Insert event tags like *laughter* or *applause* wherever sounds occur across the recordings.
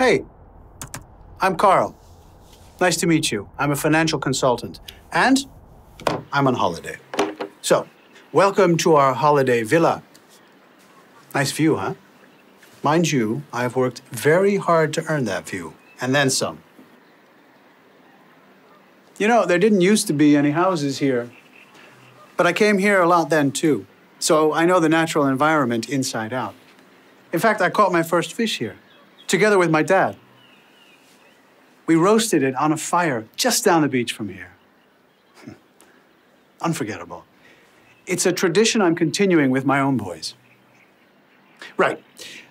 Hey, I'm Carl. Nice to meet you. I'm a financial consultant, and I'm on holiday. So, welcome to our holiday villa. Nice view, huh? Mind you, I have worked very hard to earn that view, and then some. You know, there didn't used to be any houses here, but I came here a lot then too, so I know the natural environment inside out. In fact, I caught my first fish here, together with my dad. We roasted it on a fire just down the beach from here. *laughs* Unforgettable. It's a tradition I'm continuing with my own boys. Right.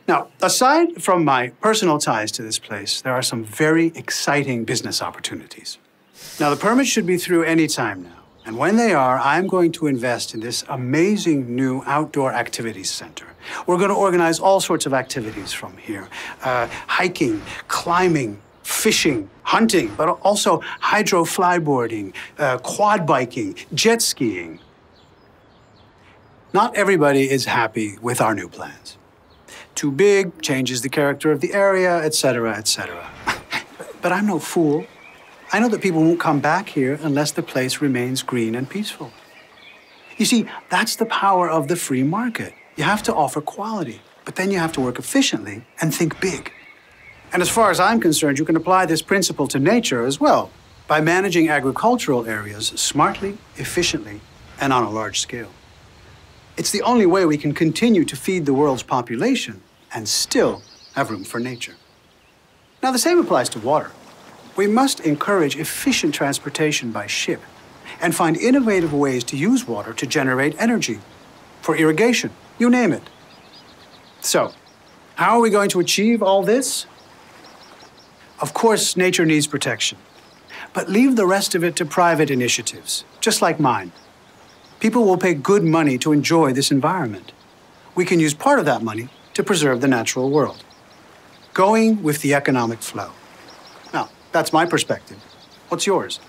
Now, aside from my personal ties to this place, there are some very exciting business opportunities. Now, the permit should be through any time now. And when they are, I'm going to invest in this amazing new outdoor activities center. We're going to organize all sorts of activities from here uh, hiking, climbing, fishing, hunting, but also hydro flyboarding, uh, quad biking, jet skiing. Not everybody is happy with our new plans. Too big, changes the character of the area, etc., etc. *laughs* but I'm no fool. I know that people won't come back here unless the place remains green and peaceful. You see, that's the power of the free market. You have to offer quality, but then you have to work efficiently and think big. And as far as I'm concerned, you can apply this principle to nature as well by managing agricultural areas smartly, efficiently, and on a large scale. It's the only way we can continue to feed the world's population and still have room for nature. Now, the same applies to water. We must encourage efficient transportation by ship and find innovative ways to use water to generate energy, for irrigation, you name it. So, how are we going to achieve all this? Of course, nature needs protection, but leave the rest of it to private initiatives, just like mine. People will pay good money to enjoy this environment. We can use part of that money to preserve the natural world. Going with the economic flow. That's my perspective. What's yours?